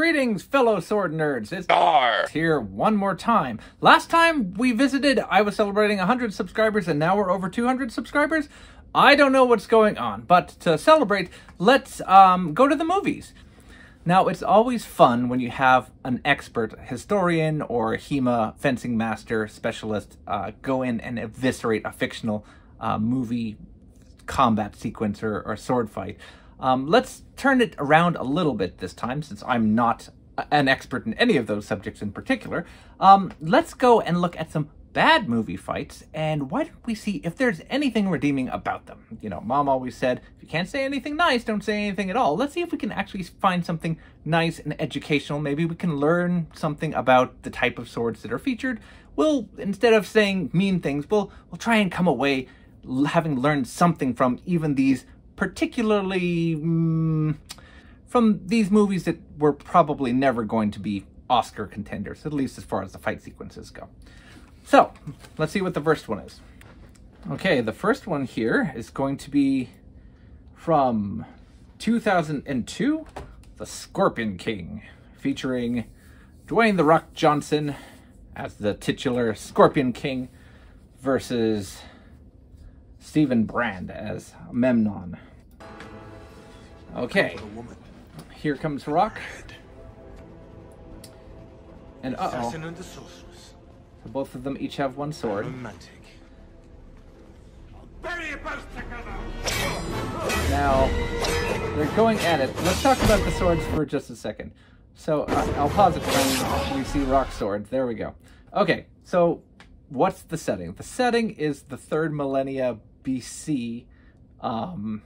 Greetings, fellow sword nerds. It's Arr! here one more time. Last time we visited, I was celebrating 100 subscribers, and now we're over 200 subscribers. I don't know what's going on, but to celebrate, let's um, go to the movies. Now, it's always fun when you have an expert historian or HEMA fencing master specialist uh, go in and eviscerate a fictional uh, movie combat sequence or, or sword fight. Um, let's turn it around a little bit this time, since I'm not an expert in any of those subjects in particular. Um, let's go and look at some bad movie fights, and why don't we see if there's anything redeeming about them? You know, Mom always said, if you can't say anything nice, don't say anything at all. Let's see if we can actually find something nice and educational. Maybe we can learn something about the type of swords that are featured. We'll, instead of saying mean things, we'll, we'll try and come away having learned something from even these particularly mm, from these movies that were probably never going to be Oscar contenders, at least as far as the fight sequences go. So, let's see what the first one is. Okay, the first one here is going to be from 2002, The Scorpion King, featuring Dwayne The Rock Johnson as the titular Scorpion King versus Steven Brand as Memnon. Okay, here comes Rock. And uh oh, and the both of them each have one sword. Romantic. Bury you both together! Now, they're going at it. Let's talk about the swords for just a second. So, uh, I'll pause it when we see rock swords. There we go. Okay, so what's the setting? The setting is the third millennia BC. Um,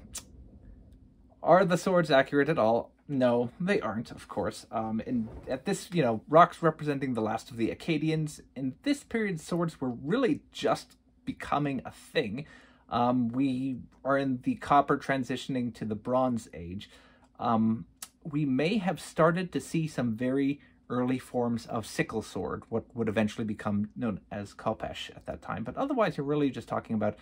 are the swords accurate at all? No, they aren't, of course. Um, and at this, you know, rocks representing the last of the Akkadians. In this period, swords were really just becoming a thing. Um, we are in the copper transitioning to the Bronze Age. Um, we may have started to see some very early forms of sickle sword, what would eventually become known as Khopesh at that time. But otherwise, you're really just talking about,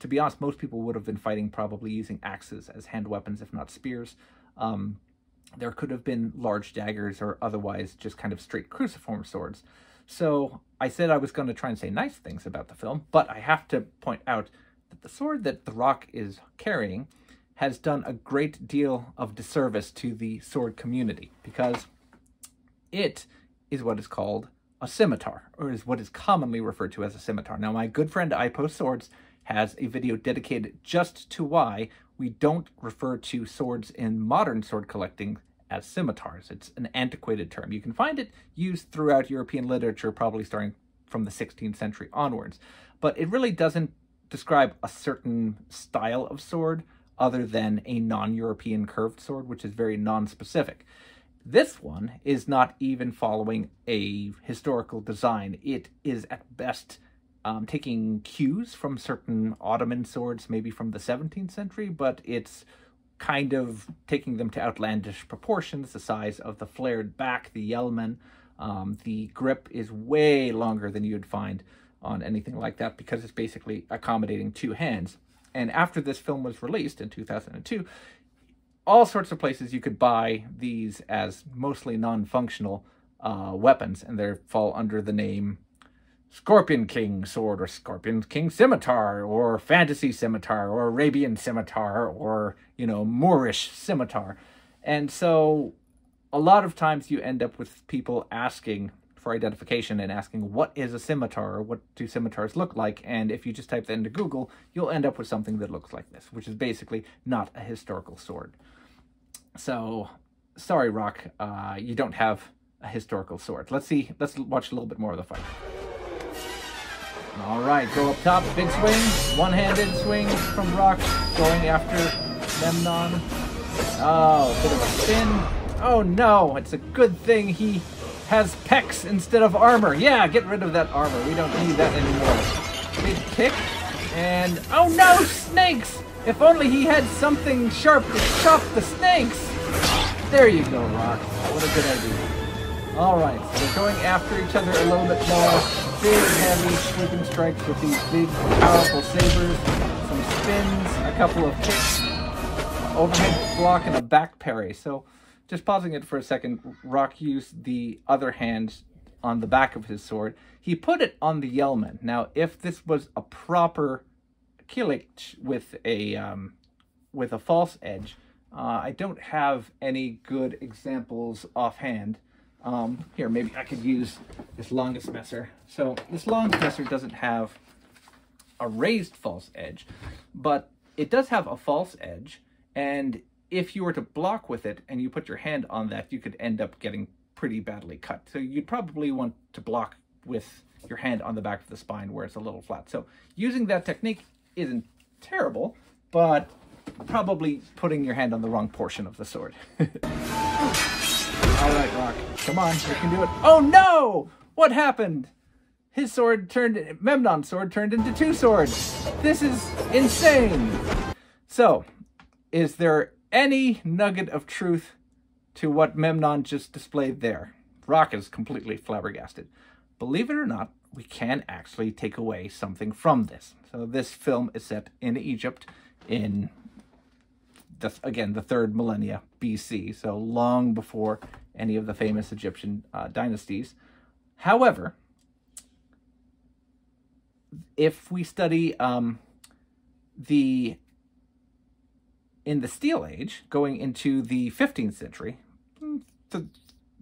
to be honest, most people would have been fighting probably using axes as hand weapons, if not spears. Um, there could have been large daggers or otherwise just kind of straight cruciform swords. So I said I was going to try and say nice things about the film, but I have to point out that the sword that The Rock is carrying has done a great deal of disservice to the sword community because it is what is called a scimitar, or is what is commonly referred to as a scimitar. Now, my good friend I Post Swords has a video dedicated just to why we don't refer to swords in modern sword collecting as scimitars. It's an antiquated term. You can find it used throughout European literature, probably starting from the 16th century onwards, but it really doesn't describe a certain style of sword other than a non-European curved sword, which is very non-specific. This one is not even following a historical design. It is at best um, taking cues from certain Ottoman swords, maybe from the 17th century, but it's kind of taking them to outlandish proportions. The size of the flared back, the yelman, um, the grip is way longer than you'd find on anything like that because it's basically accommodating two hands. And after this film was released in 2002, all sorts of places you could buy these as mostly non-functional uh, weapons, and they fall under the name Scorpion King sword, or Scorpion King scimitar, or Fantasy scimitar, or Arabian scimitar, or you know Moorish scimitar, and so a lot of times you end up with people asking for identification and asking what is a scimitar? Or what do scimitars look like? And if you just type that into google you'll end up with something that looks like this which is basically not a historical sword. So sorry rock uh, you don't have a historical sword. Let's see let's watch a little bit more of the fight all right go up top big swing one-handed swing from rock going after memnon. Oh bit of a spin. Oh no it's a good thing he has pecs instead of armor. Yeah get rid of that armor. We don't need that anymore. Big kick and oh no snakes! If only he had something sharp to chop the snakes! There you go, Rock. What a good idea. Alright, so they're going after each other a little bit more. Big, heavy, sweeping strikes with these big, powerful sabers. Some spins, a couple of kicks, overhead block, and a back parry. So just pausing it for a second, Rock used the other hand on the back of his sword. He put it on the Yelman. Now, if this was a proper Kilich with a um, with a false edge, uh, I don't have any good examples offhand. Um, here, maybe I could use this langes messer. So this langes messer doesn't have a raised false edge, but it does have a false edge. And if you were to block with it and you put your hand on that, you could end up getting pretty badly cut. So you'd probably want to block with your hand on the back of the spine where it's a little flat. So using that technique isn't terrible, but probably putting your hand on the wrong portion of the sword. All right, Rock. Come on, you can do it. Oh no! What happened? His sword turned, Memnon's sword turned into two swords. This is insane. So, is there any nugget of truth to what Memnon just displayed there? Rock is completely flabbergasted. Believe it or not, we can actually take away something from this. So this film is set in Egypt in, the, again, the third millennia BC, so long before any of the famous Egyptian uh, dynasties. However, if we study um, the in the Steel Age, going into the 15th century, the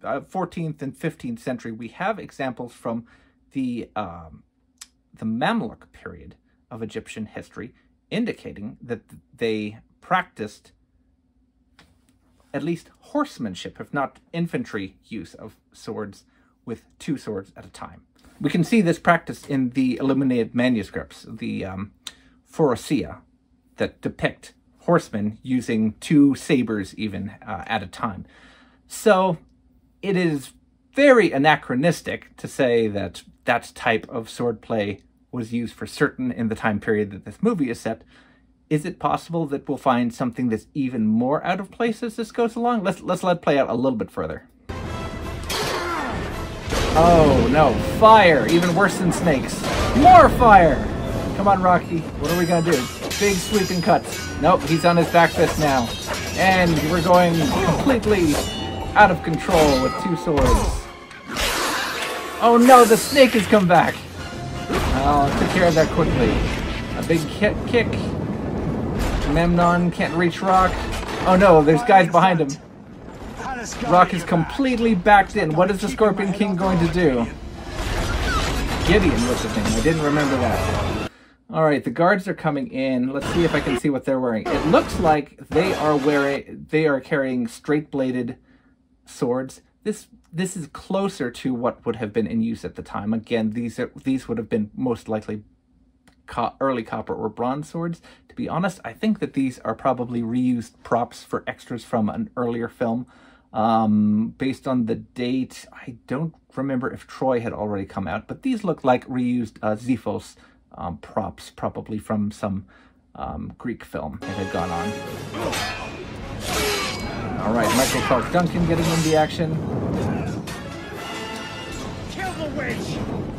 uh, 14th and 15th century, we have examples from the um, the Mamluk period of Egyptian history indicating that they practiced at least horsemanship, if not infantry use of swords with two swords at a time. We can see this practice in the illuminated manuscripts, the um, that depict horsemen using two sabers even uh, at a time. So it is very anachronistic to say that that type of swordplay was used for certain in the time period that this movie is set. Is it possible that we'll find something that's even more out of place as this goes along? Let's let's let it play out a little bit further. Oh no, fire! Even worse than snakes. More fire! Come on, Rocky. What are we gonna do? Big sweeping cuts. Nope, he's on his back fist now. And we're going completely out of control with two swords. Oh no, the snake has come back. Oh, took care of that quickly. A big kick. kick. Memnon can't reach Rock. Oh no, there's guys behind him. Rock is completely backed in. What is the Scorpion King going to do? Gideon was the name. I didn't remember that. All right, the guards are coming in. Let's see if I can see what they're wearing. It looks like they are wearing, they are carrying straight-bladed swords. This this is closer to what would have been in use at the time. Again, these are these would have been most likely co early copper or bronze swords. To be honest, I think that these are probably reused props for extras from an earlier film. Um, based on the date, I don't remember if Troy had already come out, but these look like reused uh, xiphos um, props, probably from some um, Greek film that had gone on. All right, Michael Clarke Duncan getting in the action. Kill the witch!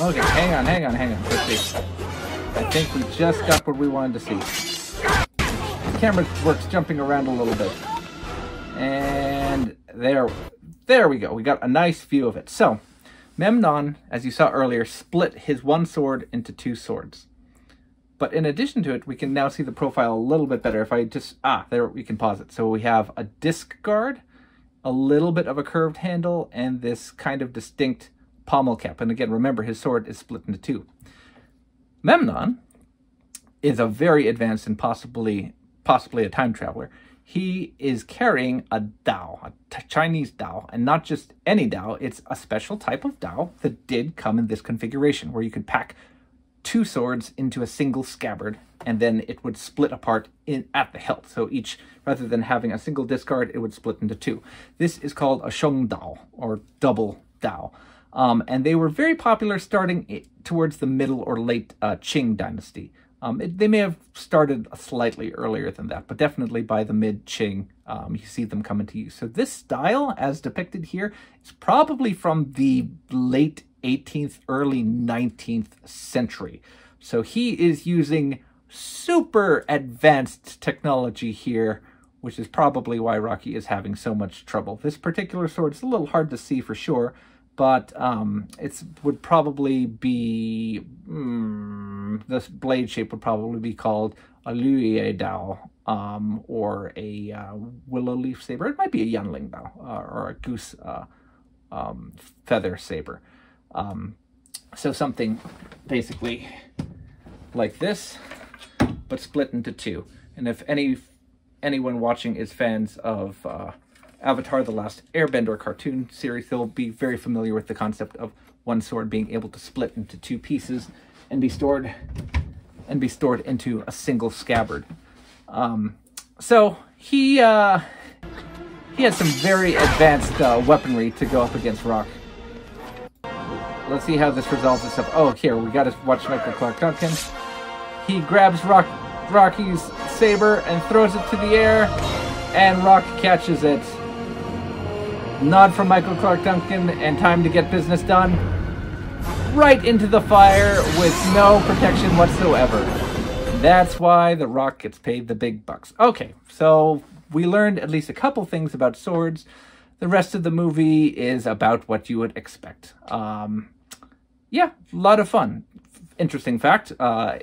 Okay, hang on, hang on, hang on. Let's see. I think we just got what we wanted to see camera works jumping around a little bit. And there, there we go. We got a nice view of it. So, Memnon, as you saw earlier, split his one sword into two swords. But in addition to it, we can now see the profile a little bit better. If I just, ah, there we can pause it. So we have a disc guard, a little bit of a curved handle, and this kind of distinct pommel cap. And again, remember, his sword is split into two. Memnon is a very advanced and possibly possibly a time traveler, he is carrying a dao, a Chinese dao, and not just any dao, it's a special type of dao that did come in this configuration where you could pack two swords into a single scabbard and then it would split apart in at the hilt. So each, rather than having a single disc guard, it would split into two. This is called a shuang dao or double dao. Um, and they were very popular starting towards the middle or late uh, Qing dynasty. Um, it, they may have started slightly earlier than that, but definitely by the mid Qing, um, you see them come into use. So this style, as depicted here, is probably from the late 18th, early 19th century. So he is using super advanced technology here, which is probably why Rocky is having so much trouble. This particular sword is a little hard to see for sure, but um, it would probably be mm, this blade shape would probably be called a Liuye Dao um, or a uh, willow leaf saber. It might be a Yanling Dao uh, or a goose uh, um, feather saber. Um, so something basically like this, but split into two. And if any anyone watching is fans of uh, Avatar The Last Airbender cartoon series, they'll be very familiar with the concept of one sword being able to split into two pieces and be stored and be stored into a single scabbard. Um, so he uh, he has some very advanced uh, weaponry to go up against Rock. Let's see how this resolves itself. Oh, here we got to watch Michael Clarke Duncan. He grabs Rock Rocky's saber and throws it to the air, and Rock catches it. Nod from Michael Clarke Duncan, and time to get business done. Right into the fire with no protection whatsoever. That's why The Rock gets paid the big bucks. Okay, so we learned at least a couple things about swords. The rest of the movie is about what you would expect. Um, yeah, a lot of fun. Interesting fact uh,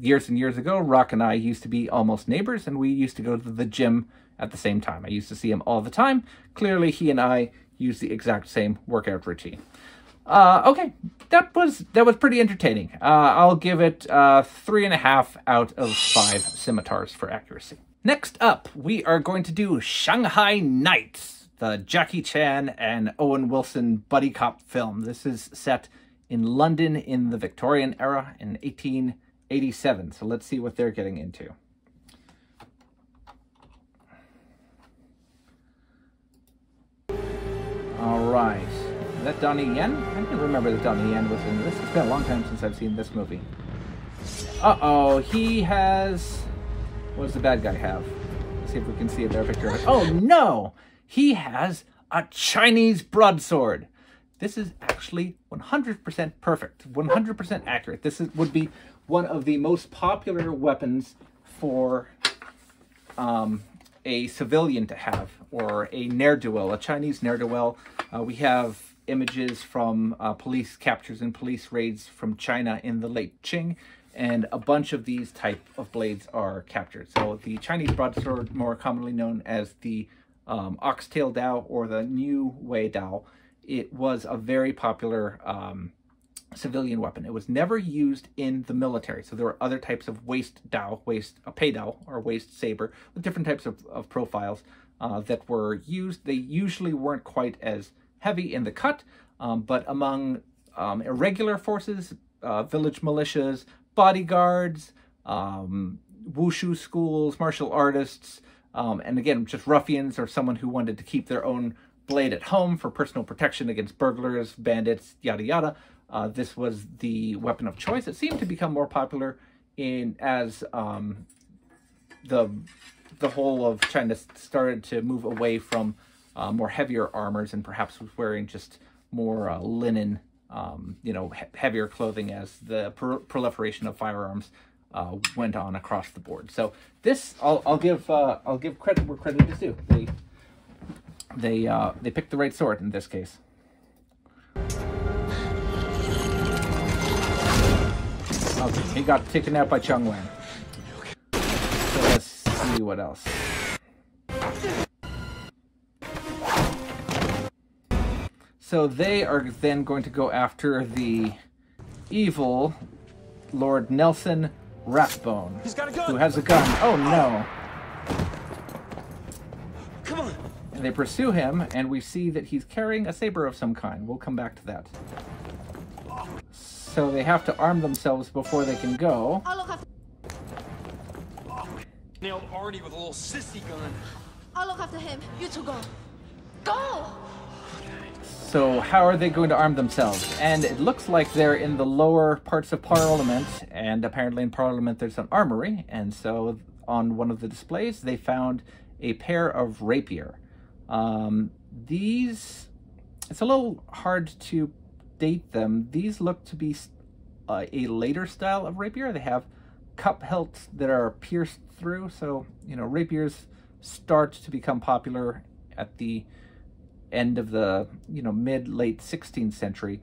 years and years ago, Rock and I used to be almost neighbors, and we used to go to the gym at the same time. I used to see him all the time. Clearly, he and I use the exact same workout routine. Uh, okay, that was that was pretty entertaining. Uh, I'll give it uh, three and a half out of five scimitars for accuracy. Next up, we are going to do Shanghai Knights, the Jackie Chan and Owen Wilson buddy cop film. This is set in London in the Victorian era in 1887. So let's see what they're getting into. All right. Is that Donnie Yen? I didn't remember that Donnie Yen was in this. It's been a long time since I've seen this movie. Uh-oh, he has... What does the bad guy have? Let's see if we can see a better picture. Oh, no! He has a Chinese broadsword. This is actually 100% perfect, 100% accurate. This is, would be one of the most popular weapons for um, a civilian to have, or a ne'er-do-well, a Chinese ne'er-do-well. Uh, we have images from uh, police captures and police raids from China in the late Qing, and a bunch of these type of blades are captured. So the Chinese broadsword, more commonly known as the um, oxtail dao or the niuwei dao, it was a very popular um, civilian weapon. It was never used in the military. So there were other types of waist dao, waist a pei dao or waist saber with different types of, of profiles uh, that were used. They usually weren't quite as heavy in the cut, um, but among um, irregular forces, uh, village militias, bodyguards, um, wushu schools, martial artists, um, and again, just ruffians or someone who wanted to keep their own blade at home for personal protection against burglars, bandits, yada yada. Uh, this was the weapon of choice. It seemed to become more popular in as um, the the whole of China started to move away from uh, more heavier armors and perhaps was wearing just more uh, linen, um, you know, he heavier clothing as the proliferation of firearms uh, went on across the board. So this, I'll, I'll give uh, I'll give credit where credit is due. They they uh, they picked the right sword in this case. He got taken out by Chon Wang. So let's see what else. So they are then going to go after the evil Lord Nelson Rathbone, who has a gun. Oh no! Come on! And they pursue him, and we see that he's carrying a saber of some kind. We'll come back to that. So they have to arm themselves before they can go. Nailed Artie with a little sissy gun. I'll look after him. You two go. Go! So how are they going to arm themselves? And it looks like they're in the lower parts of Parliament, and apparently in Parliament there's an armory, and so on one of the displays they found a pair of rapier. Um, these, it's a little hard to date them. These look to be uh, a later style of rapier. They have cup hilts that are pierced through, so, you know, rapiers start to become popular at the end of the you know mid late 16th century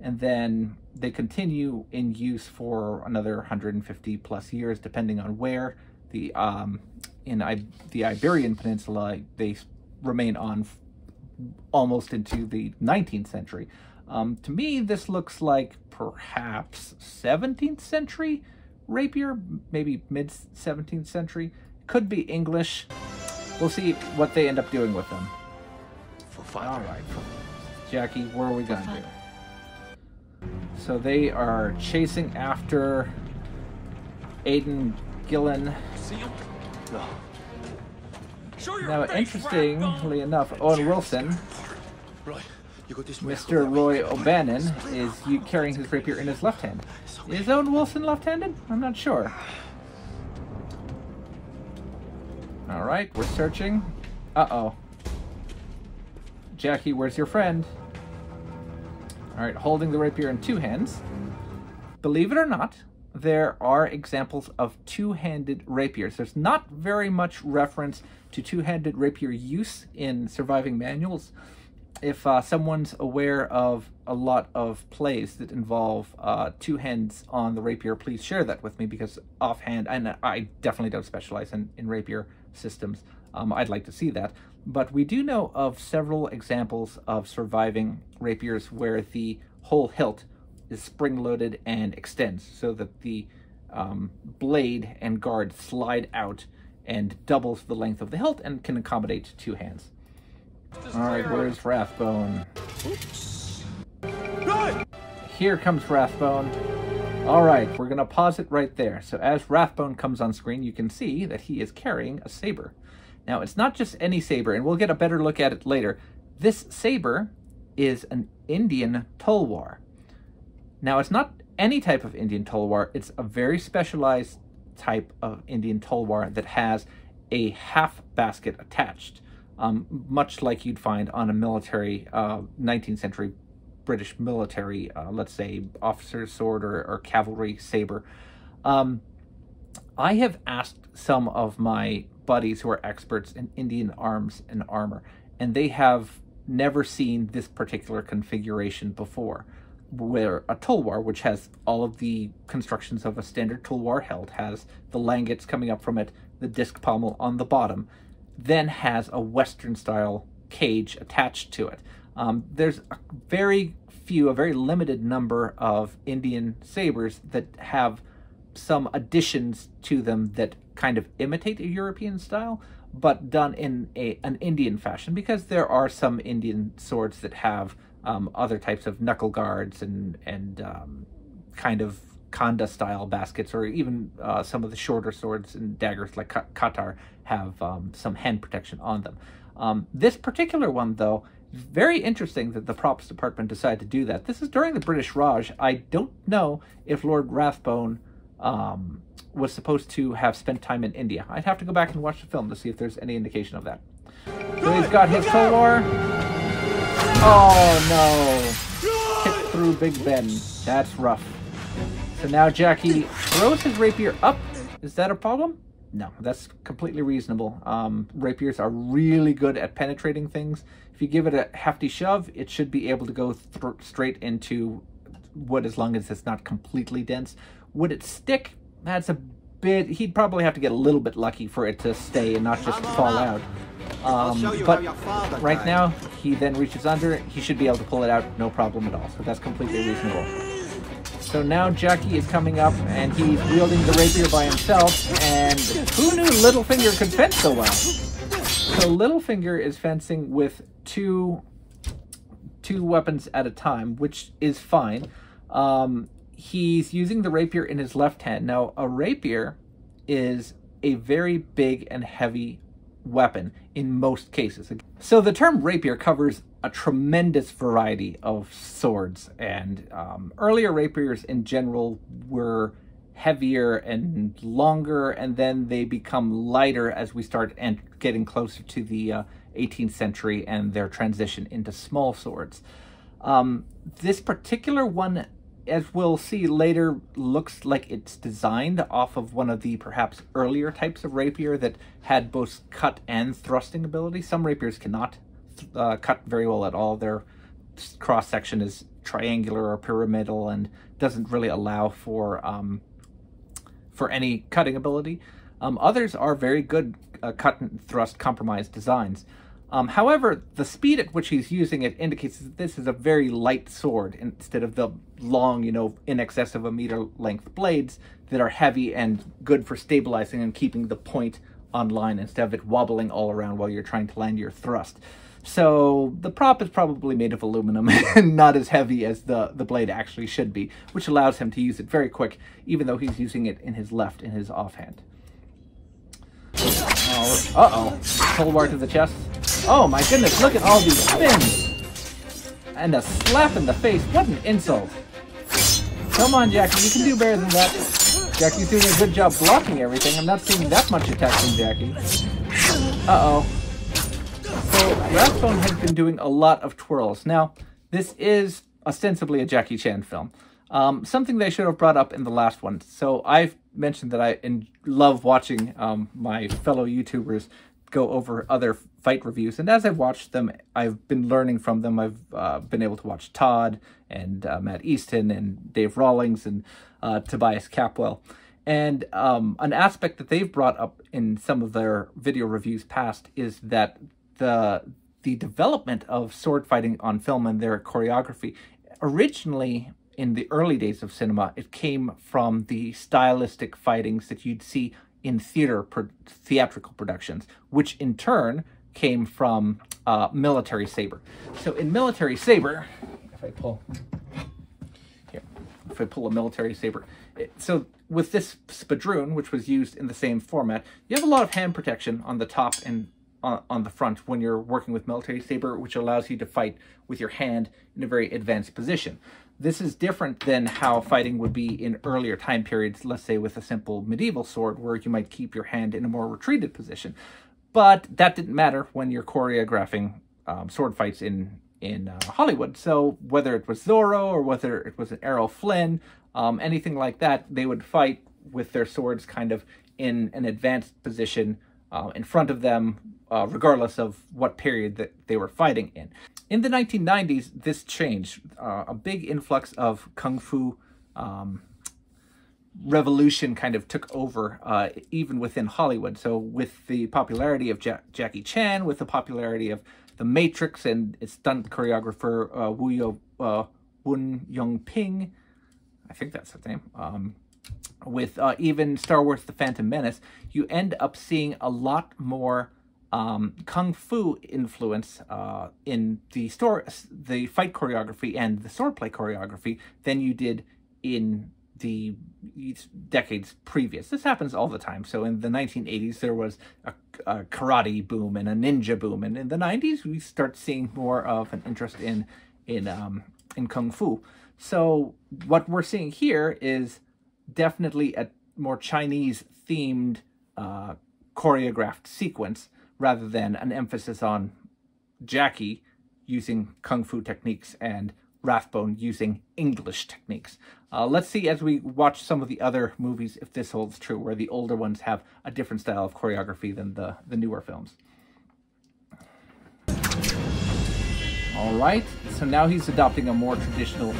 and then they continue in use for another 150 plus years depending on where the um, in I, the Iberian Peninsula they remain on almost into the 19th century um, to me this looks like perhaps 17th century rapier maybe mid 17th century could be English we'll see what they end up doing with them all right, Jackie, where are we going to do? So they are chasing after Aidan Gillen. See him? No. Show your Now, face, interestingly enough, Owen Wilson, Right. Mr. Roy O'Bannon, is carrying his rapier in his left hand. Is Owen Wilson left-handed? I'm not sure. All right, we're searching. Uh-oh. Jackie, where's your friend? All right, holding the rapier in two hands. Believe it or not, there are examples of two-handed rapiers. There's not very much reference to two-handed rapier use in surviving manuals. If uh, someone's aware of a lot of plays that involve uh, two hands on the rapier, please share that with me because offhand, and I definitely don't specialize in, in rapier systems. Um, I'd like to see that. But we do know of several examples of surviving rapiers where the whole hilt is spring-loaded and extends so that the um, blade and guard slide out and doubles the length of the hilt and can accommodate two hands. All right, where's Rathbone? Here comes Rathbone. All right, we're going to pause it right there. So as Rathbone comes on screen, you can see that he is carrying a saber. Now, it's not just any saber, and we'll get a better look at it later. This saber is an Indian tulwar. Now, it's not any type of Indian tulwar. It's a very specialized type of Indian tulwar that has a half basket attached, um, much like you'd find on a military uh, 19th century British military, uh, let's say officer's sword or, or cavalry saber. Um, I have asked some of my buddies who are experts in Indian arms and armor, and they have never seen this particular configuration before. Where a tulwar, which has all of the constructions of a standard tulwar held, has the langets coming up from it, the disc pommel on the bottom, then has a Western style cage attached to it. Um, there's a very few, a very limited number of Indian sabers that have some additions to them that kind of imitate a European style, but done in a an Indian fashion because there are some Indian swords that have um, other types of knuckle guards and and um, kind of Khanda style baskets, or even uh, some of the shorter swords and daggers like Katar have um, some hand protection on them. Um, this particular one, though, very interesting that the props department decided to do that. This is during the British Raj. I don't know if Lord Rathbone um, was supposed to have spent time in India. I'd have to go back and watch the film to see if there's any indication of that. So he's got his Tulwar. Oh no! Hit through Big Ben. That's rough. So now Jackie throws his rapier up. Is that a problem? No, that's completely reasonable. Um, rapiers are really good at penetrating things. If you give it a hefty shove, it should be able to go straight into wood as long as it's not completely dense. Would it stick? That's a bit. He'd probably have to get a little bit lucky for it to stay and not just fall out. Um, but right now, he then reaches under. He should be able to pull it out, no problem at all. So that's completely reasonable. So now Jackie is coming up and he's wielding the rapier by himself. And who knew Littlefinger could fence so well? So Littlefinger is fencing with two two weapons at a time, which is fine. Um, he's using the rapier in his left hand. Now, a rapier is a very big and heavy weapon in most cases. So the term rapier covers a tremendous variety of swords, and um, earlier rapiers in general were heavier and longer, and then they become lighter as we start and getting closer to the uh, 18th century and their transition into small swords. Um, this particular one, as we'll see later, looks like it's designed off of one of the perhaps earlier types of rapier that had both cut and thrusting ability. Some rapiers cannot uh, cut very well at all. Their cross section is triangular or pyramidal and doesn't really allow for um, for any cutting ability. Um, others are very good uh, cut and thrust compromised designs. Um, however, the speed at which he's using it indicates that this is a very light sword instead of the long, you know, in excess of a meter length blades that are heavy and good for stabilizing and keeping the point on line instead of it wobbling all around while you're trying to land your thrust. So the prop is probably made of aluminum and not as heavy as the, the blade actually should be, which allows him to use it very quick, even though he's using it in his left, in his offhand. Oh, uh-oh. Tulwar to the chest. Oh my goodness, look at all these spins! And a slap in the face, what an insult! Come on, Jackie, you can do better than that. Jackie's doing a good job blocking everything. I'm not seeing that much attack from Jackie. Uh-oh. So, Rathbone has been doing a lot of twirls. Now, this is ostensibly a Jackie Chan film. Um, something they should have brought up in the last one. So I've mentioned that I love watching um, my fellow YouTubers go over other fight reviews. And as I've watched them, I've been learning from them. I've uh, been able to watch Todd and uh, Matt Easton and Dave Rawlings and uh, Tobias Capwell. And um, an aspect that they've brought up in some of their video reviews past is that the the development of sword fighting on film and their choreography originally in the early days of cinema, it came from the stylistic fightings that you'd see in theater pro- theatrical productions, which in turn came from uh, military saber. So in military saber, if I pull here, if I pull a military saber, it, so with this spadroon, which was used in the same format, you have a lot of hand protection on the top and on, on the front when you're working with military saber, which allows you to fight with your hand in a very advanced position. This is different than how fighting would be in earlier time periods, let's say with a simple medieval sword, where you might keep your hand in a more retreated position. But that didn't matter when you're choreographing um, sword fights in in uh, Hollywood. So whether it was Zorro or whether it was an Errol Flynn, um, anything like that, they would fight with their swords kind of in an advanced position uh, in front of them, uh, regardless of what period that they were fighting in. In the 1990s, this changed. Uh, a big influx of kung fu um, revolution kind of took over, uh, even within Hollywood. So, with the popularity of ja- Jackie Chan, with the popularity of The Matrix and its stunt choreographer uh, Wu Yo, uh, Wun Young Ping, I think that's the name. Um, with uh, even Star Wars The Phantom Menace, you end up seeing a lot more um, kung fu influence uh, in the store, the fight choreography and the swordplay choreography than you did in the decades previous. This happens all the time. So in the 1980s, there was a, a, karate boom and a ninja boom, and in the 90s, we start seeing more of an interest in in um, in kung fu. So what we're seeing here is definitely a more Chinese themed uh, choreographed sequence rather than an emphasis on Jackie using kung fu techniques and Rathbone using English techniques. Uh, let's see as we watch some of the other movies if this holds true, where the older ones have a different style of choreography than the, the newer films. All right, so now he's adopting a more traditional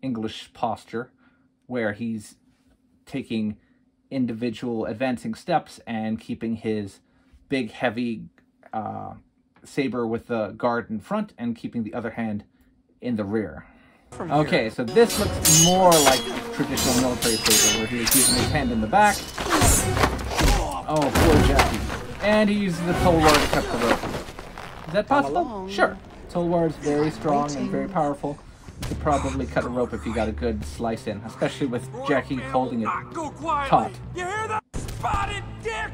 English posture where he's taking individual advancing steps and keeping his big, heavy uh, saber with the guard in front and keeping the other hand in the rear. Okay, so this looks more like traditional military saber, where he's using his hand in the back. Oh, poor Jackie. And he uses the tulwar to cut the rope. Is that possible? Sure. Tulwar is very strong and very powerful. You could probably cut a rope if you got a good slice in, especially with Jackie holding it taut. You hear that? Spotted dick!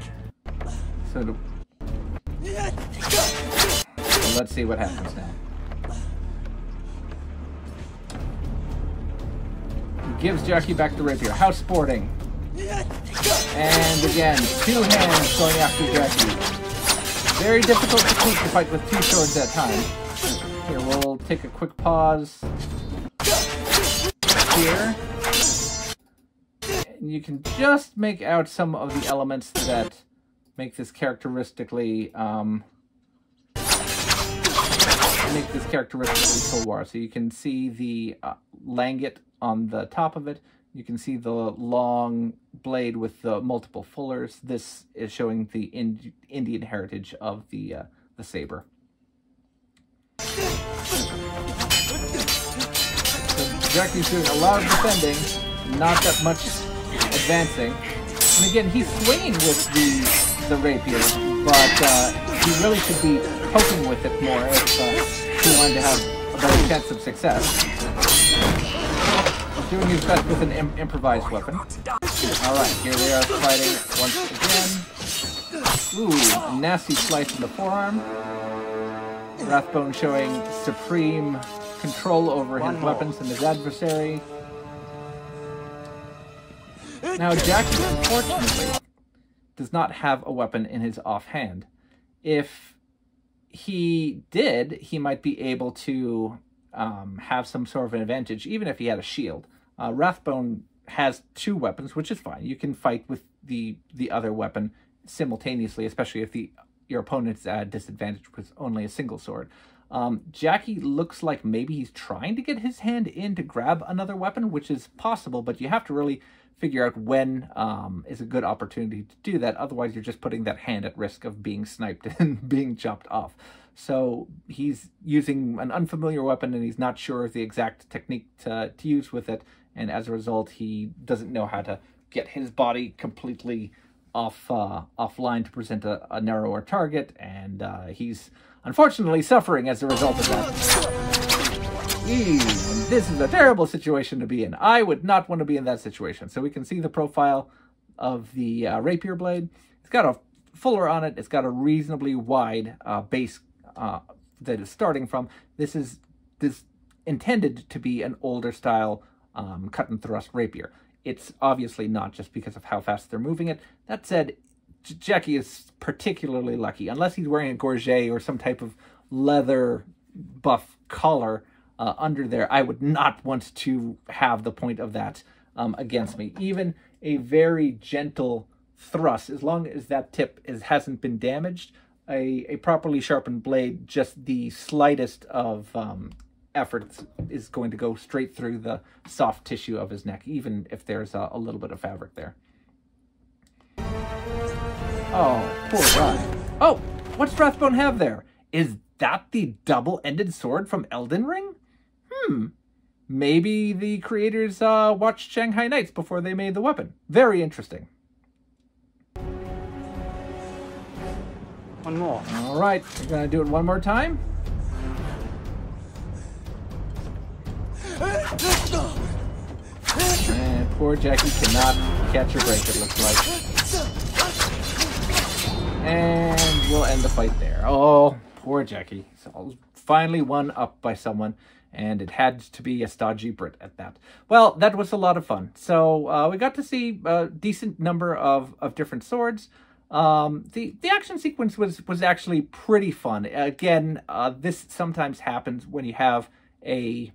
Let's see what happens now. Gives Jackie back the rapier. How sporting. And again, two hands going after Jackie. Very difficult to keep fight with two swords at a time. Here, we'll take a quick pause. Here. And you can just make out some of the elements that make this characteristically um, make this characteristically Tulwar. So you can see the uh, langet on the top of it. You can see the long blade with the multiple fullers. This is showing the in Indian heritage of the uh, the saber. So Jackie's doing a lot of defending, not that much advancing. And again, he's swinging with the the rapier, but uh, he really should be poking with it more if uh, he wanted to have a better chance of success. He's doing his best with an Im improvised weapon. Alright, here they are fighting once again. Ooh, nasty slice in the forearm. Rathbone showing supreme control over his weapons and his adversary. Now, Jackie, unfortunately, does not have a weapon in his offhand. If he did, he might be able to um, have some sort of an advantage, even if he had a shield. Uh, Rathbone has two weapons, which is fine. You can fight with the the other weapon simultaneously, especially if the your opponent's at disadvantage with only a single sword. Um, Jackie looks like maybe he's trying to get his hand in to grab another weapon, which is possible, but you have to really figure out when um, is a good opportunity to do that. Otherwise, you're just putting that hand at risk of being sniped and being chopped off. So he's using an unfamiliar weapon and he's not sure of the exact technique to, to use with it. And as a result, he doesn't know how to get his body completely off uh, offline to present a, a narrower target. And uh, he's unfortunately suffering as a result of that. This is a terrible situation to be in. I would not want to be in that situation. So we can see the profile of the uh, rapier blade. It's got a fuller on it. It's got a reasonably wide uh, base uh, that is starting from. This is this intended to be an older style um, cut and thrust rapier. It's obviously not just because of how fast they're moving it. That said, J Jackie is particularly lucky. Unless he's wearing a gorget or some type of leather buff collar uh, under there, I would not want to have the point of that um, against me. Even a very gentle thrust, as long as that tip is, hasn't been damaged, a, a properly sharpened blade, just the slightest of um, effort is going to go straight through the soft tissue of his neck, even if there's a, a little bit of fabric there. Oh, poor guy. Oh, what's Rathbone have there? Is that the double-ended sword from Elden Ring? Hmm. Maybe the creators uh, watched Shanghai Knights before they made the weapon. Very interesting. One more. All right, we're gonna do it one more time. And poor Jackie cannot catch a break, it looks like. And we'll end the fight there. Oh, poor Jackie. So finally won up by someone, and it had to be a stodgy Brit at that. Well, that was a lot of fun. So uh, we got to see a decent number of, of different swords. Um, the the action sequence was was actually pretty fun. Again, uh, this sometimes happens when you have a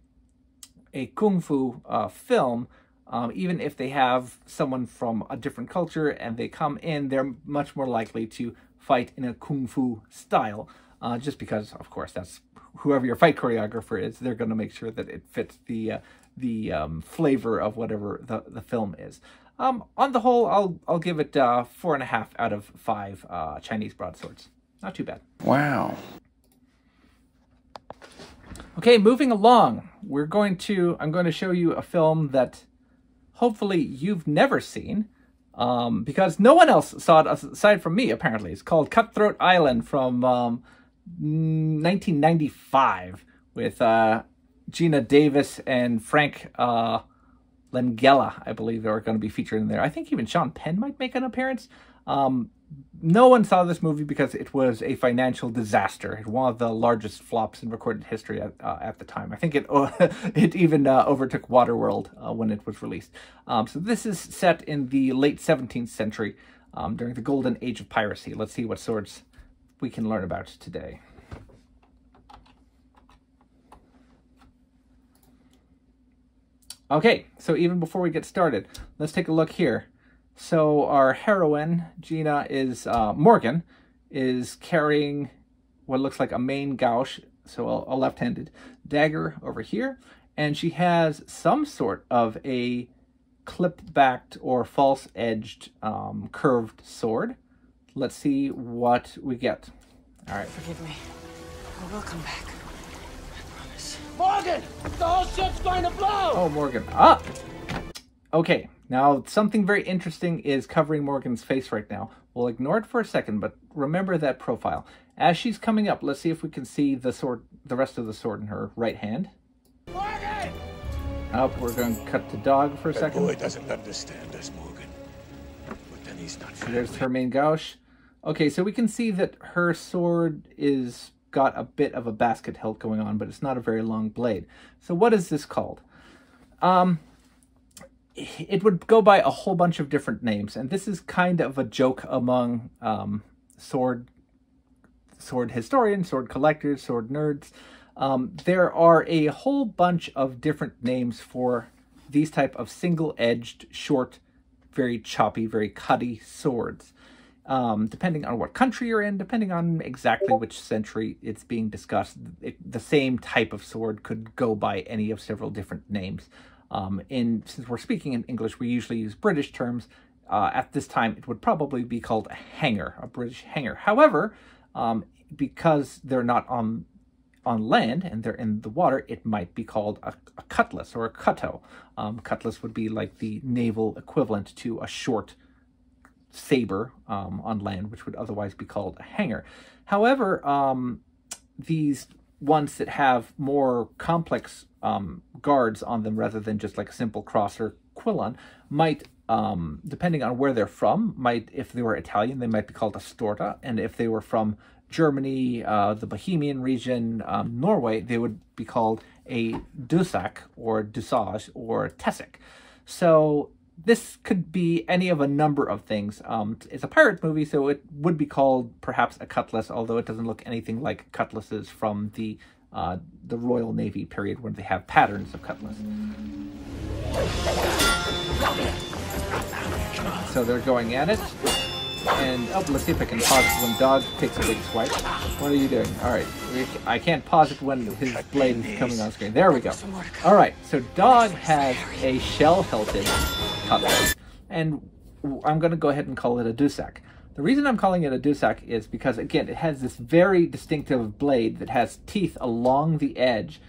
a kung fu uh, film. Um, even if they have someone from a different culture and they come in, they're much more likely to fight in a kung fu style. Uh, just because, of course, that's whoever your fight choreographer is. They're going to make sure that it fits the uh, the um, flavor of whatever the, the film is. Um, on the whole, I'll I'll give it uh, four and a half out of five uh, Chinese broadswords. Not too bad. Wow. Okay, moving along, we're going to I'm going to show you a film that hopefully you've never seen, um, because no one else saw it aside from me. Apparently, it's called Cutthroat Island from um, 1995 with uh, Geena Davis and Frank. Uh, Langella, I believe, are going to be featured in there. I think even Sean Penn might make an appearance. Um, no one saw this movie because it was a financial disaster. It One of the largest flops in recorded history at, uh, at the time. I think it it even uh, overtook Waterworld uh, when it was released. Um, so this is set in the late 17th century um, during the golden age of piracy. Let's see what swords we can learn about today. Okay, so even before we get started, let's take a look here. So our heroine, Geena, is uh, Morgan, is carrying what looks like a main gauche, so a, a left-handed dagger over here, and she has some sort of a clip-backed or false-edged um, curved sword. Let's see what we get. All right. Forgive me. I will come back. I promise. Morgan! The whole ship's going to blow! Oh, Morgan. Ah! Okay, now something very interesting is covering Morgan's face right now. We'll ignore it for a second, but remember that profile. As she's coming up, let's see if we can see the sword, the rest of the sword in her right hand. Morgan! Up, oh, we're going to cut to dog for a That second. boy doesn't understand us, Morgan. But then he's not There's family. her main gauche. Okay, so we can see that her sword is got a bit of a basket hilt going on, but it's not a very long blade. So what is this called? Um, it would go by a whole bunch of different names, and this is kind of a joke among um, sword sword historians, sword collectors, sword nerds. Um, there are a whole bunch of different names for these type of single-edged, short, very choppy, very cutty swords. Um, depending on what country you're in, depending on exactly which century it's being discussed, it, the same type of sword could go by any of several different names. Um, in since we're speaking in English, we usually use British terms. Uh, at this time, it would probably be called a hanger, a British hanger. However, um, because they're not on on land and they're in the water, it might be called a, a cutlass or a cuttoe. Um, cutlass would be like the naval equivalent to a short saber um, on land, which would otherwise be called a hanger. However, um, these ones that have more complex um, guards on them rather than just like a simple cross or quillon might, um, depending on where they're from, might if they were Italian, they might be called a storta, and if they were from Germany, uh, the Bohemian region, um, Norway, they would be called a dusak or dusage or tesak. So this could be any of a number of things. Um, it's a pirate movie, so it would be called perhaps a cutlass, although it doesn't look anything like cutlasses from the uh, the Royal Navy period when they have patterns of cutlass. So they're going at it. And let's see if I can pause it when Dog takes a big swipe. What are you doing? All right, I can't pause it when his blade is coming on screen. There we go. All right, so Dog has a shell-hilted cutlass, and I'm going to go ahead and call it a dusak. The reason I'm calling it a dusak is because again, it has this very distinctive blade that has teeth along the edge,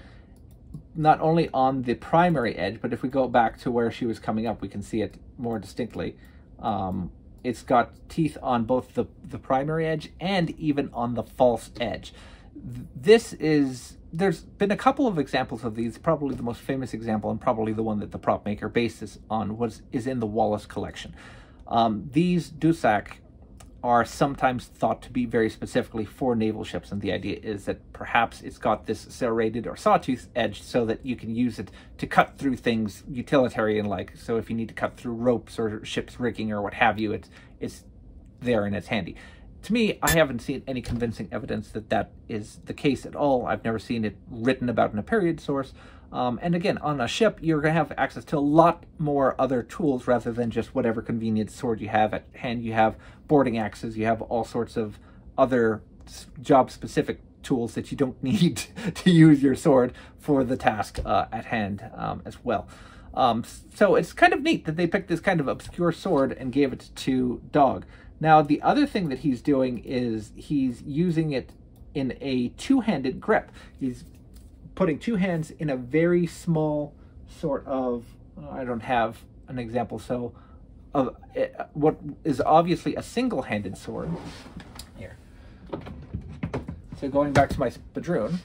not only on the primary edge, but if we go back to where she was coming up, we can see it more distinctly. Um, it's got teeth on both the, the primary edge and even on the false edge. This is, there's been a couple of examples of these. Probably the most famous example and probably the one that the prop maker based this on was is in the Wallace collection. Um, these Dusak are sometimes thought to be very specifically for naval ships, and the idea is that perhaps it's got this serrated or sawtooth edge so that you can use it to cut through things utilitarian like. So if you need to cut through ropes or ship's rigging or what have you, it's it's there and it's handy. To me, I haven't seen any convincing evidence that that is the case at all. I've never seen it written about in a period source. Um, and again, on a ship, you're going to have access to a lot more other tools rather than just whatever convenient sword you have at hand. You have boarding axes, you have all sorts of other job specific tools that you don't need to use your sword for the task uh, at hand um, as well. Um, so it's kind of neat that they picked this kind of obscure sword and gave it to Dog. Now, the other thing that he's doing is he's using it in a two-handed grip. He's putting two hands in a very small sort of, I don't have an example, so of uh, what is obviously a single-handed sword. Here. So going back to my spadroon.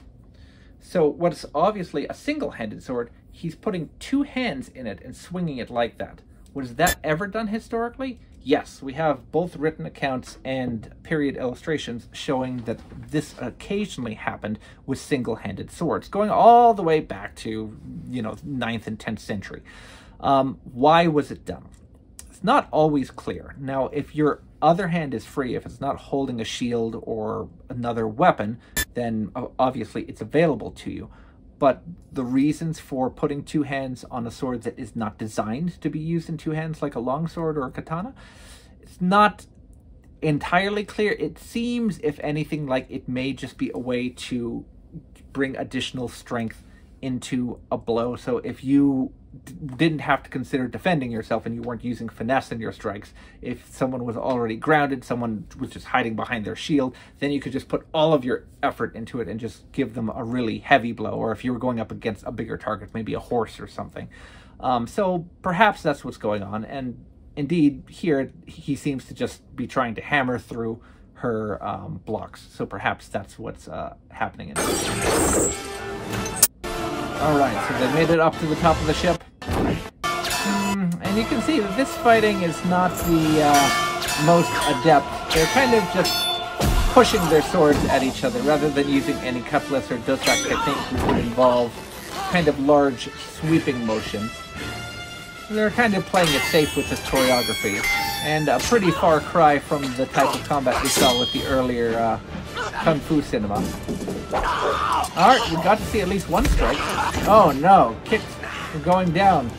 So what's obviously a single-handed sword, he's putting two hands in it and swinging it like that. Was that ever done historically? yes, we have both written accounts and period illustrations showing that this occasionally happened with single-handed swords, going all the way back to, you know, 9th and 10th century. Um, why was it done? Not always clear. Now, if your other hand is free, if it's not holding a shield or another weapon, then uh, obviously it's available to you. But the reasons for putting two hands on a sword that is not designed to be used in two hands like a longsword or a katana it's not entirely clear. It seems if anything like it may just be a way to bring additional strength into a blow. So if you didn't have to consider defending yourself and you weren't using finesse in your strikes. If someone was already grounded, someone was just hiding behind their shield, then you could just put all of your effort into it and just give them a really heavy blow. Or if you were going up against a bigger target, maybe a horse or something. Um, so perhaps that's what's going on. And indeed, here he seems to just be trying to hammer through her um, blocks. So perhaps that's what's uh, happening in Alright, so they made it up to the top of the ship. Mm, and you can see that this fighting is not the uh, most adept. They're kind of just pushing their swords at each other rather than using any cutlass or dusak technique which would involve kind of large sweeping motions. They're kind of playing it safe with this choreography, and a pretty far cry from the type of combat we saw with the earlier uh, Kung Fu cinema. Alright, we got to see at least one strike. Oh no, kicks are going down.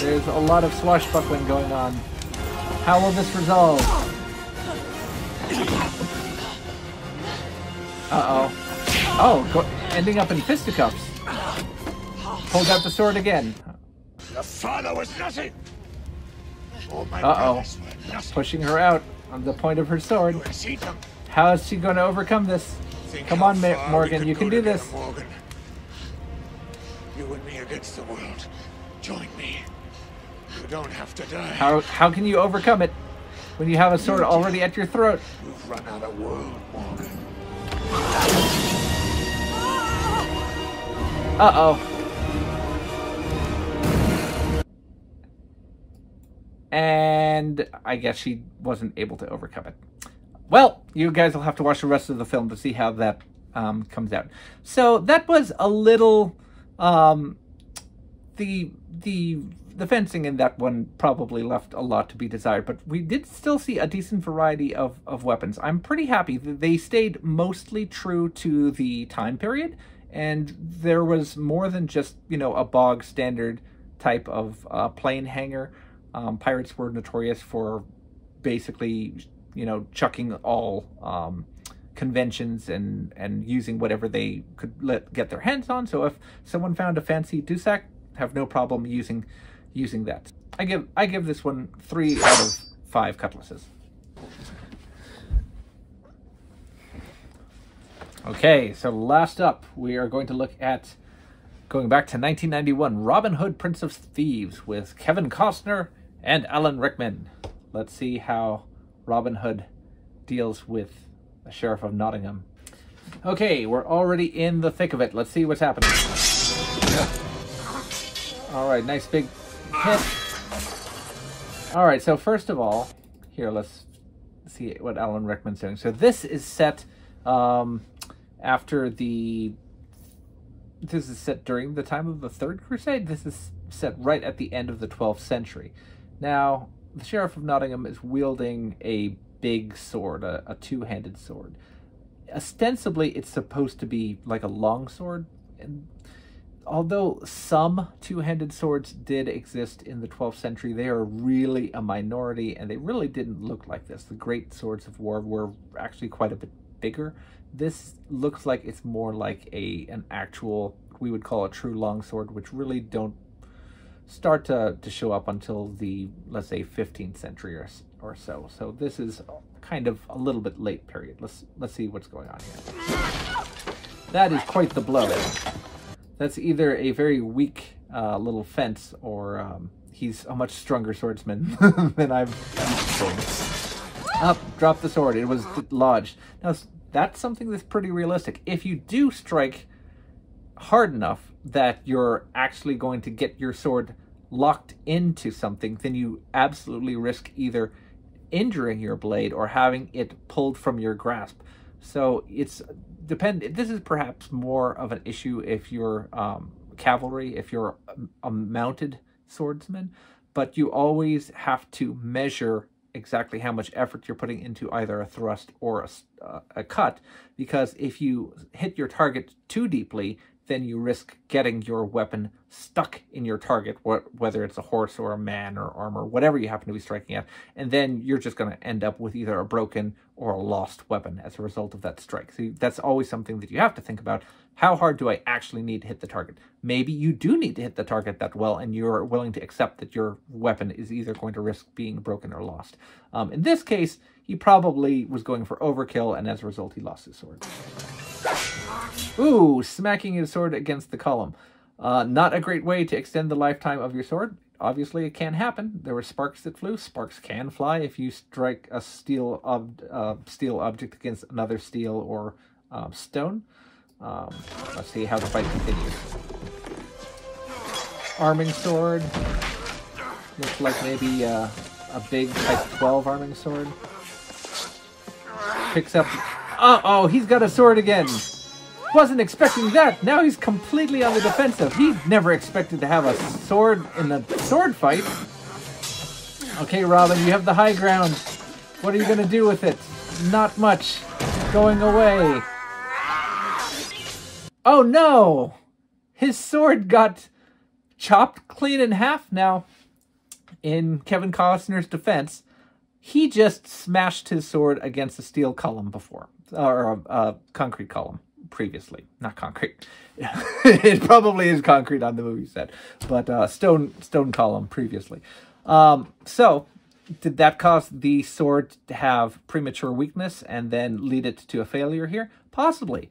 There's a lot of swashbuckling going on. How will this resolve? Uh-oh. Oh, go ending up in fisticuffs. Hold out the sword again. Your father was nothing. Uh-oh. Pushing her out on the point of her sword. How is she going to overcome this? Think Come on, Morgan, you can do this. Morgan. You and me against the world. Join me. You don't have to die. How how can you overcome it when you have a sword already at your throat? You've run out of world, Morgan. Uh-oh. And I guess she wasn't able to overcome it. Well, you guys will have to watch the rest of the film to see how that um, comes out. So that was a little um, the the the fencing in that one probably left a lot to be desired, but we did still see a decent variety of, of weapons. I'm pretty happy that they stayed mostly true to the time period, and there was more than just, you know, a bog standard type of uh, plain hanger. Um, pirates were notorious for basically you know, chucking all um, conventions and and using whatever they could let get their hands on. So if someone found a fancy Dusak, have no problem using using that. I give I give this one three out of five cutlasses. Okay, so last up, we are going to look at going back to 1991, Robin Hood, Prince of Thieves, with Kevin Costner and Alan Rickman. Let's see how Robin Hood deals with the Sheriff of Nottingham. Okay, we're already in the thick of it. Let's see what's happening. All right, nice big hit. All right, so first of all, here, let's see what Alan Rickman's doing. So this is set um, after the... This is set during the time of the Third Crusade. This is set right at the end of the 12th century. Now, the Sheriff of Nottingham is wielding a big sword, a, a two handed sword. Ostensibly, it's supposed to be like a long sword. And although some two handed swords did exist in the 12th century, they are really a minority and they really didn't look like this. The great swords of war were actually quite a bit bigger. This looks like it's more like a an actual, we would call a true longsword, which really don't start to, to show up until the, let's say, 15th century or, or so. So this is kind of a little bit late period. Let's, let's see what's going on here. That is quite the blow. That's either a very weak uh, little fence or um, he's a much stronger swordsman than I've. Up, drop the sword. It was lodged. Now, that's something that's pretty realistic. If you do strike hard enough that you're actually going to get your sword locked into something, then you absolutely risk either injuring your blade or having it pulled from your grasp. So it's depend. This is perhaps more of an issue if you're um, cavalry, if you're a, mounted swordsman, but you always have to measure exactly how much effort you're putting into either a thrust or a, uh, a cut, because if you hit your target too deeply, then you risk getting your weapon stuck in your target, wh- whether it's a horse or a man or armor, whatever you happen to be striking at, and then you're just going to end up with either a broken or a lost weapon as a result of that strike. So that's always something that you have to think about. How hard do I actually need to hit the target? Maybe you do need to hit the target that well, and you're willing to accept that your weapon is either going to risk being broken or lost. Um, in this case, he probably was going for overkill, and as a result, he lost his sword. Ooh, smacking his sword against the column. Uh, not a great way to extend the lifetime of your sword. Obviously, it can happen. There were sparks that flew. Sparks can fly if you strike a steel ob uh, steel object against another steel or um, stone. Um, let's see how the fight continues. Arming sword. Looks like maybe uh, a big type 12 arming sword. Picks up... Uh oh, he's got a sword again! Wasn't expecting that! Now he's completely on the defensive. He never expected to have a sword in a sword fight. Okay, Robin, you have the high ground. What are you gonna do with it? Not much. Going away. Oh no! His sword got chopped clean in half. Now, in Kevin Costner's defense, he just smashed his sword against a steel column before, or a, a concrete column previously. Not concrete. it probably is concrete on the movie set, but uh, stone stone column previously. Um, so, did that cause the sword to have premature weakness and then lead it to a failure here? Possibly.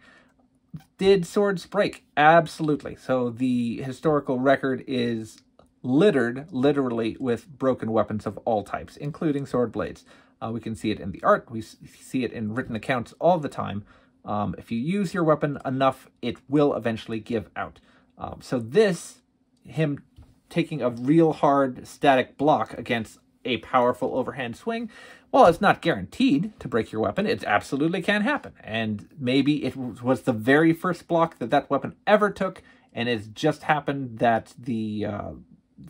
Did swords break? Absolutely. So the historical record is littered, literally, with broken weapons of all types, including sword blades. Uh, we can see it in the art. We see it in written accounts all the time. Um, if you use your weapon enough, it will eventually give out. Um, so this, him taking a real hard static block against a powerful overhand swing, well, it's not guaranteed to break your weapon. It absolutely can happen. And maybe it was the very first block that that weapon ever took, and it's just happened that the uh,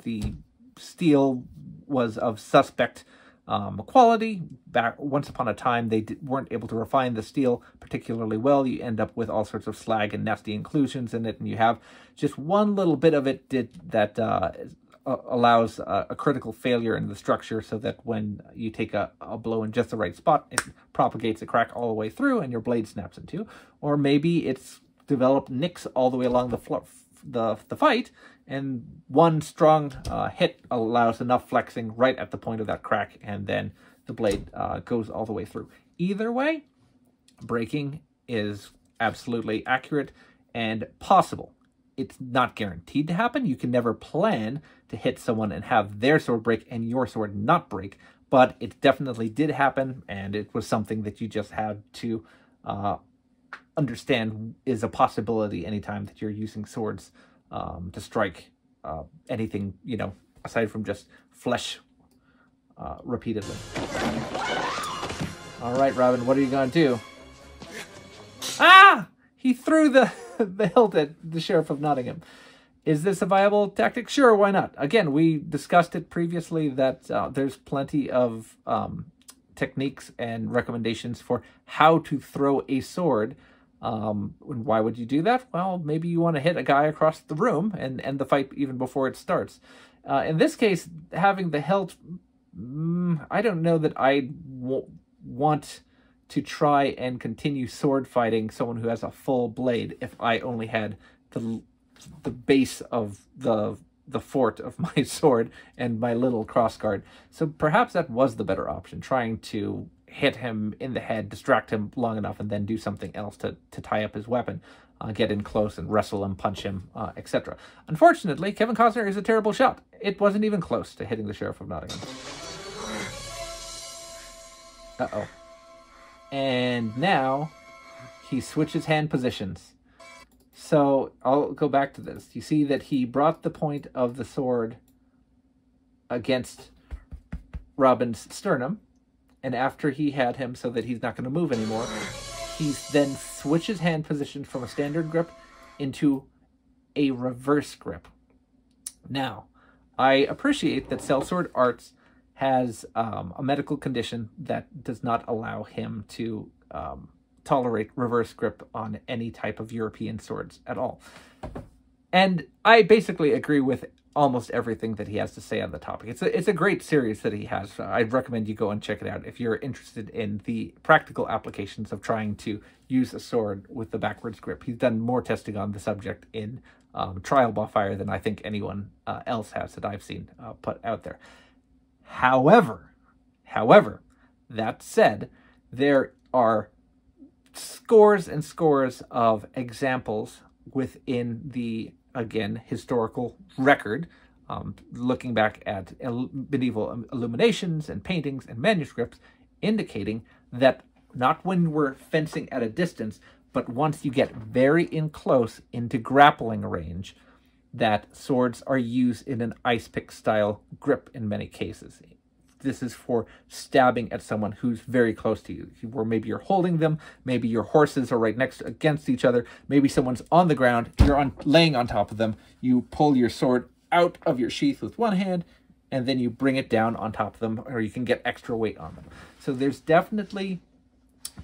the steel was of suspect um, quality. Back once upon a time, they weren't able to refine the steel particularly well. You end up with all sorts of slag and nasty inclusions in it, and you have just one little bit of it did that uh, allows a, a, critical failure in the structure, so that when you take a, a blow in just the right spot, it propagates a crack all the way through, and your blade snaps in two. Or maybe it's developed nicks all the way along the the the fight, and one strong uh, hit allows enough flexing right at the point of that crack, and then the blade uh, goes all the way through. Either way, breaking is absolutely accurate and possible. It's not guaranteed to happen. You can never plan to hit someone and have their sword break and your sword not break, but it definitely did happen, and it was something that you just had to uh, understand is a possibility anytime that you're using swords um, to strike uh, anything, you know, aside from just flesh uh, repeatedly. All right, Robin, what are you going to do? Ah! He threw the, the hilt at the Sheriff of Nottingham. Is this a viable tactic? Sure, why not? Again, we discussed it previously that uh, there's plenty of um, techniques and recommendations for how to throw a sword um, why would you do that? Well, maybe you want to hit a guy across the room and end the fight even before it starts. Uh, in this case, having the hilt, mm, I don't know that I want to try and continue sword fighting someone who has a full blade if I only had the the base of the the forte of my sword and my little crossguard. So perhaps that was the better option, trying to hit him in the head, distract him long enough, and then do something else to, to tie up his weapon, uh, get in close and wrestle him, punch him, uh, etc. Unfortunately, Kevin Costner is a terrible shot. It wasn't even close to hitting the Sheriff of Nottingham. Uh-oh. And now he switches hand positions. So I'll go back to this. You see that he brought the point of the sword against Robin's sternum, and after he had him so that he's not going to move anymore, he then switches hand position from a standard grip into a reverse grip. Now, I appreciate that Sellsword Arts has um, a medical condition that does not allow him to um, tolerate reverse grip on any type of European swords at all. And I basically agree with almost everything that he has to say on the topic. It's a, it's a great series that he has. I'd recommend you go and check it out if you're interested in the practical applications of trying to use a sword with the backwards grip. He's done more testing on the subject in um, Trial by Fire than I think anyone uh, else has that I've seen uh, put out there. However, however, that said, there are scores and scores of examples within the again historical record um, looking back at medieval illuminations and paintings and manuscripts indicating that not when we're fencing at a distance but once you get very in close into grappling range that swords are used in an ice pick style grip in many cases this is for stabbing at someone who's very close to you, where maybe you're holding them, maybe your horses are right next against each other, maybe someone's on the ground, you're on laying on top of them, you pull your sword out of your sheath with one hand, and then you bring it down on top of them, or you can get extra weight on them. So there's definitely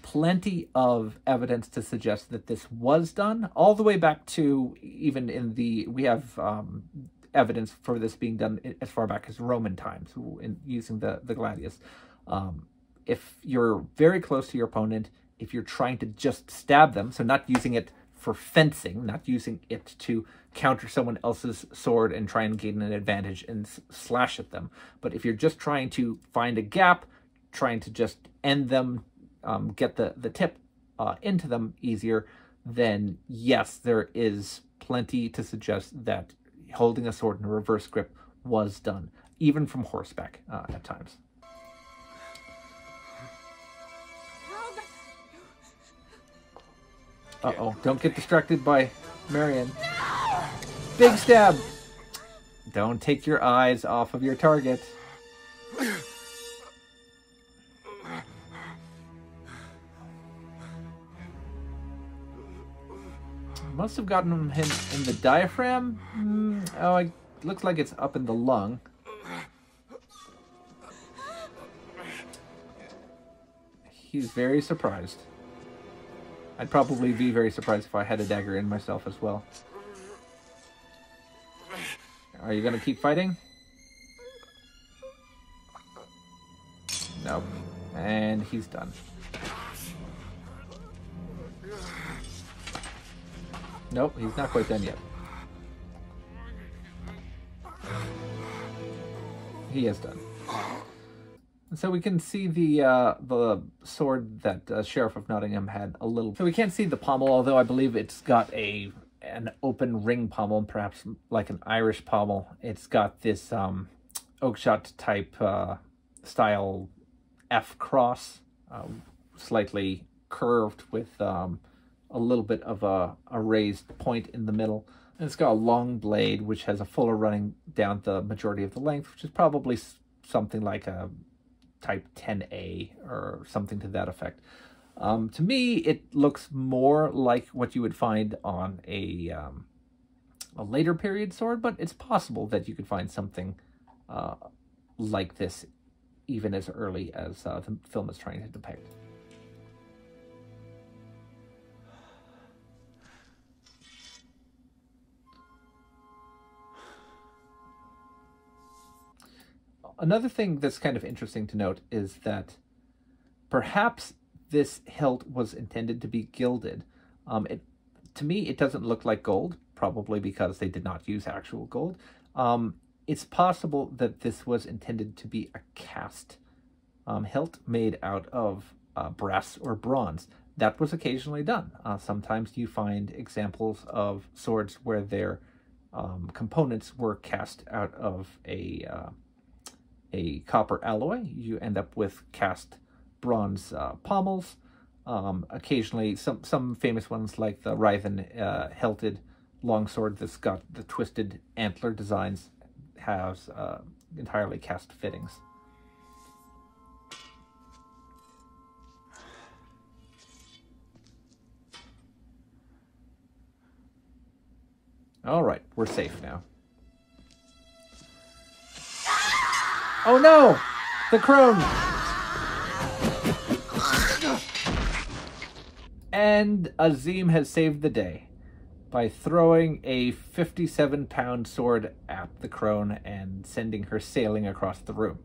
plenty of evidence to suggest that this was done all the way back to even in the we have um, evidence for this being done as far back as Roman times in using the, the gladius. Um, if you're very close to your opponent, if you're trying to just stab them, so not using it for fencing, not using it to counter someone else's sword and try and gain an advantage and slash at them, but if you're just trying to find a gap, trying to just end them, um, get the, the tip uh, into them easier, then yes, there is plenty to suggest that holding a sword in a reverse grip was done, even from horseback uh, at times. Uh oh, don't get distracted by Marion. Big stab! Don't take your eyes off of your target. Must have gotten him in the diaphragm. Mm, oh, it looks like it's up in the lung. He's very surprised. I'd probably be very surprised if I had a dagger in myself as well. Are you gonna keep fighting? Nope. And he's done. Nope, he's not quite done yet. He is done. So we can see the uh, the sword that uh, Sheriff of Nottingham had a little. So we can't see the pommel, although I believe it's got a an open ring pommel, perhaps like an Irish pommel. It's got this um, Oakeshott type uh, style F cross, uh, slightly curved with um, a little bit of a, a raised point in the middle. And it's got a long blade, which has a fuller running down the majority of the length, which is probably something like a type 10A or something to that effect. Um, to me, it looks more like what you would find on a um, a later period sword, but it's possible that you could find something uh, like this even as early as uh, the film is trying to depict. Another thing that's kind of interesting to note is that perhaps this hilt was intended to be gilded. Um, it, to me, it doesn't look like gold, probably because they did not use actual gold. Um, it's possible that this was intended to be a cast um, hilt made out of uh, brass or bronze. That was occasionally done. Uh, sometimes you find examples of swords where their um, components were cast out of a uh, a copper alloy. You end up with cast bronze uh, pommels. Um, occasionally, some some famous ones like the Writhen uh, hilted longsword that's got the twisted antler designs has uh, entirely cast fittings. All right, we're safe now. Oh no! The crone! And Azeem has saved the day by throwing a 57 pound sword at the crone and sending her sailing across the room.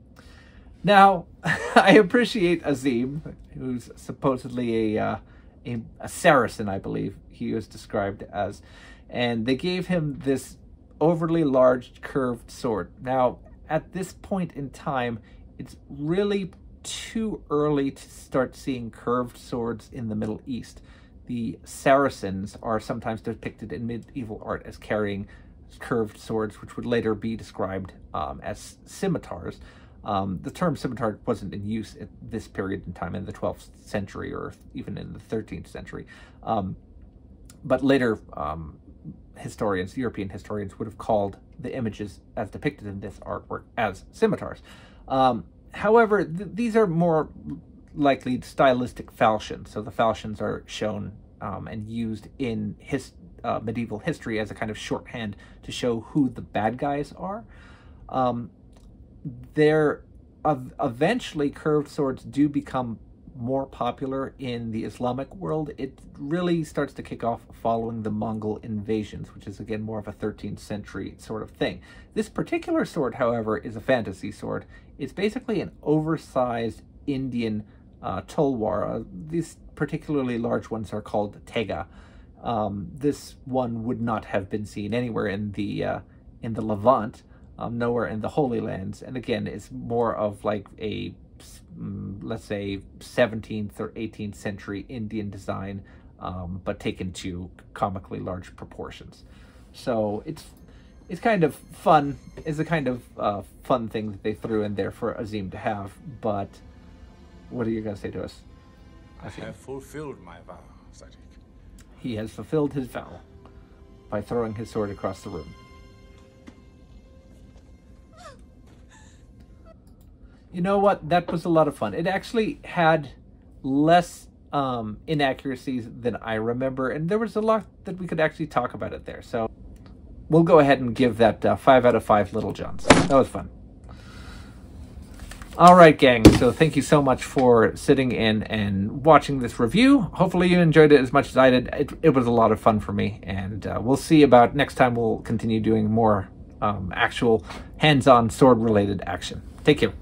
Now, I appreciate Azeem, who's supposedly a, uh, a, a Saracen, I believe he was described as, and they gave him this overly large curved sword. Now, at this point in time, it's really too early to start seeing curved swords in the Middle East. The Saracens are sometimes depicted in medieval art as carrying curved swords, which would later be described um, as scimitars. Um, the term scimitar wasn't in use at this period in time in the 12th century or even in the 13th century. Um, but later, um, historians, European historians, would have called the images as depicted in this artwork as scimitars. Um, however, th- these are more likely stylistic falchions. So the falchions are shown um, and used in his, uh, medieval history as a kind of shorthand to show who the bad guys are. Um, they're eventually curved swords do become more popular in the Islamic world, it really starts to kick off following the Mongol invasions, which is again more of a 13th century sort of thing. This particular sword, however, is a fantasy sword. It's basically an oversized Indian uh, tulwar. Uh, these particularly large ones are called tegha. Um, this one would not have been seen anywhere in the uh, in the Levant, um, nowhere in the Holy Lands, and again, it's more of like a let's say 17th or 18th century Indian design, um, but taken to comically large proportions. So it's it's kind of fun. It's a kind of uh, fun thing that they threw in there for Azeem to have. But what are you going to say to us? I have fulfilled my vow, Sadiq. He has fulfilled his vow by throwing his sword across the room. You know what? That was a lot of fun. It actually had less um, inaccuracies than I remember, and there was a lot that we could actually talk about it there. So we'll go ahead and give that uh, five out of five Little Johns. That was fun. All right, gang. So thank you so much for sitting in and watching this review. Hopefully you enjoyed it as much as I did. It, it was a lot of fun for me, and uh, we'll see about next time. We'll continue doing more um, actual hands-on sword-related action. Take care.